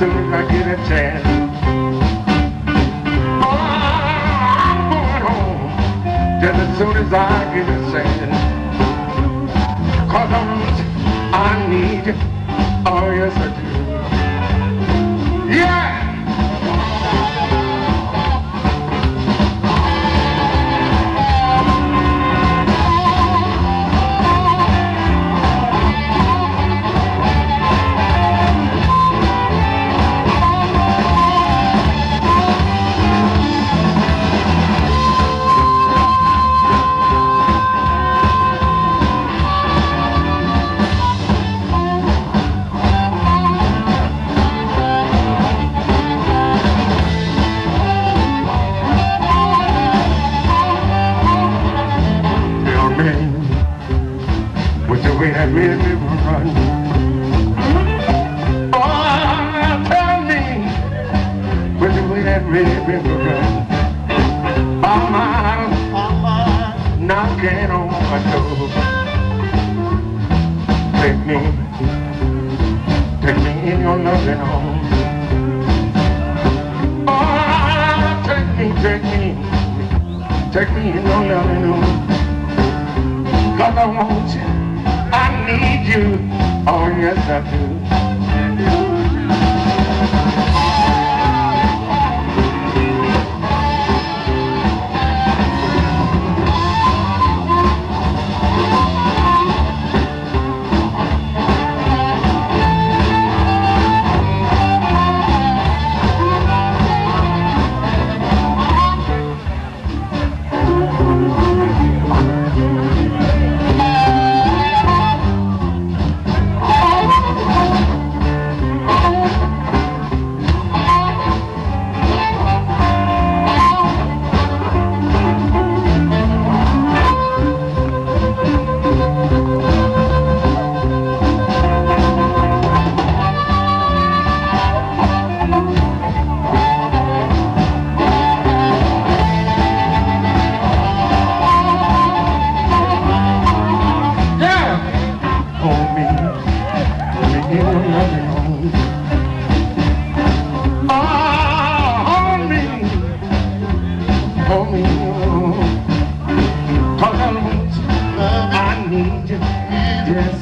soon as I get a chance. I'm going home, just as soon as I get a chance. Cause I'm, I need Me, with the way that red river run. Oh, tell me, with the way that red river run. Mama, knocking on my door. Take me, take me in your loving arms. Oh, take me, take me, take me in your loving arms. I want you, I need you, oh yes I do.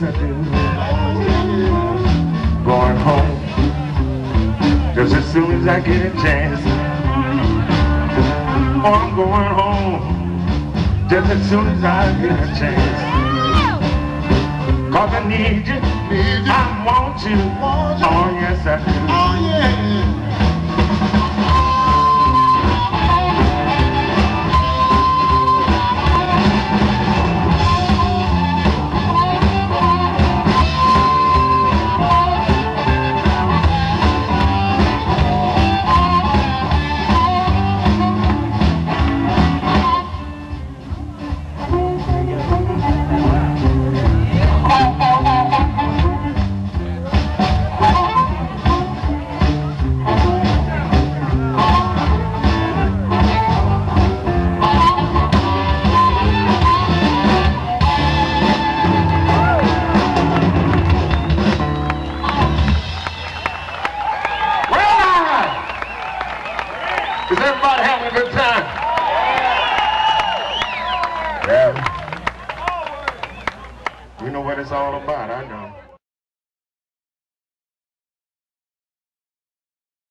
I do. Going home, just as soon as I get a chance. Oh, I'm going home, just as soon as I get a chance. Cause I need you, I want you, oh yes I do. Oh yeah. All about, I know.